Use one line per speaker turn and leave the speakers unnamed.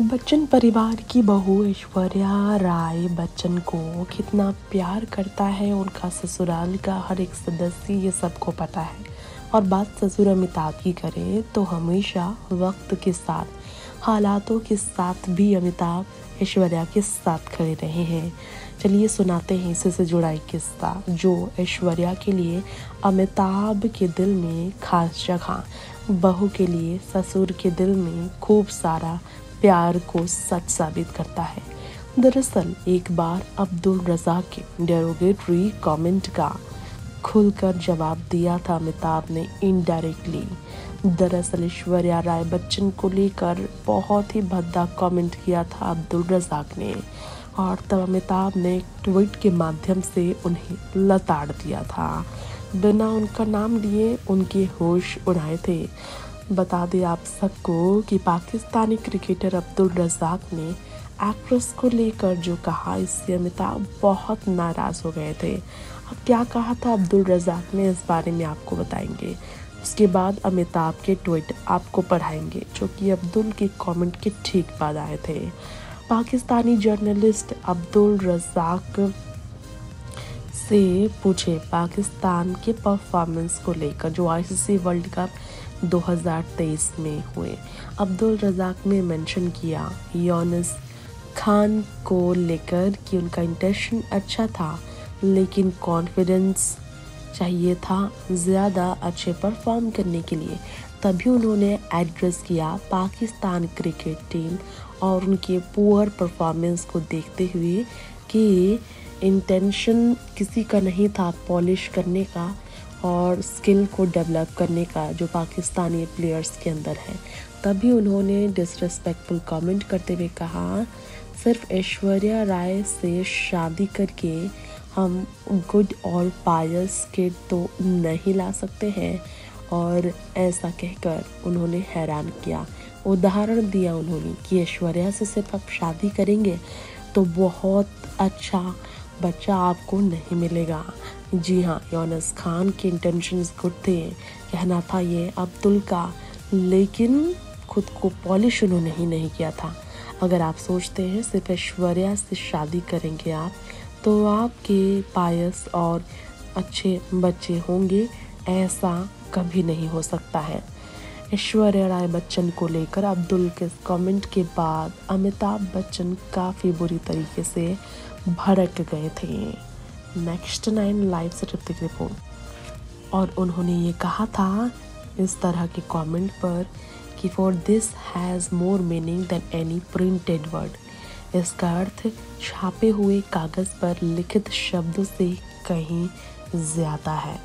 बच्चन परिवार की बहू ऐश्वर्या राय बच्चन को कितना प्यार करता है, उनका ससुराल का हर एक सदस्य ये सबको पता है। और बात ससुर अमिताभ की करें तो हमेशा वक्त के साथ, हालातों के साथ भी अमिताभ ऐश्वर्या के साथ खड़े रहे हैं। चलिए सुनाते हैं इसी से जुड़ा एक किस्सा, जो ऐश्वर्या के लिए अमिताभ के दिल में खास जगह, बहू के लिए ससुर के दिल में खूब सारा प्यार को सच साबित करता है। दरअसल, एक बार अब्दुल रजा के डेरोगेटरी कमेंट का खुलकर जवाब दिया था अमिताभ ने इनडायरेक्टली दरअसल, ऐश्वर्या राय बच्चन को लेकर बहुत ही भद्दा कमेंट किया था अब्दुल रजाक ने और तब अमिताभ ने ट्वीट के माध्यम से उन्हें लताड़ दिया था। बिना उनका नाम लिए उनके होश उड़ाए थे। बता दें आप सबको कि पाकिस्तानी क्रिकेटर अब्दुल रजाक ने एक्ट्रेस को लेकर जो कहा, इससे अमिताभ बहुत नाराज़ हो गए थे। अब क्या कहा था अब्दुल रजाक ने, इस बारे में आपको बताएँगे। उसके बाद अमिताभ के ट्वीट आपको पढ़ाएँगे, जो कि अब्दुल के कमेंट के ठीक बाद आए थे। पाकिस्तानी जर्नलिस्ट अब्दुल रजाक से पूछे, पाकिस्तान के परफॉर्मेंस को लेकर जो आईसीसी वर्ल्ड कप 2023 में हुए। अब्दुल रजाक ने मेंशन किया योनस खान को लेकर कि उनका इंटेंशन अच्छा था, लेकिन कॉन्फिडेंस चाहिए था ज़्यादा अच्छे परफॉर्म करने के लिए। तभी उन्होंने एड्रेस किया पाकिस्तान क्रिकेट टीम और उनके पुअर परफॉर्मेंस को देखते हुए कि इंटेंशन किसी का नहीं था पॉलिश करने का और स्किल को डेवलप करने का जो पाकिस्तानी प्लेयर्स के अंदर है। तभी उन्होंने डिसरेस्पेक्टफुल कमेंट करते हुए कहा, सिर्फ़ ऐश्वर्या राय से शादी करके हम गुड और पायस के तो नहीं ला सकते हैं। और ऐसा कहकर उन्होंने हैरान किया। उदाहरण दिया उन्होंने कि ऐश्वर्या से सिर्फ़ आप शादी करेंगे तो बहुत अच्छा बच्चा आपको नहीं मिलेगा। जी हाँ योनस खान के इंटेंशंस गुड थे। कहना था ये अब्दुल का, लेकिन खुद को पॉलिश उन्होंने ही नहीं किया था। अगर आप सोचते हैं, सिर्फ़ ऐश्वर्या से शादी करेंगे आप तो आपके पायस और अच्छे बच्चे होंगे, ऐसा कभी नहीं हो सकता है। ऐश्वर्या राय बच्चन को लेकर अब्दुल के कमेंट के बाद अमिताभ बच्चन काफ़ी बुरी तरीके से भड़क गए थे। नेक्स्ट नाइन लाइव से ऋतिक रिपोर्ट। और उन्होंने ये कहा था इस तरह के कमेंट पर कि for this has more meaning than any printed word इसका अर्थ, छापे हुए कागज़ पर लिखित शब्दों से कहीं ज़्यादा है।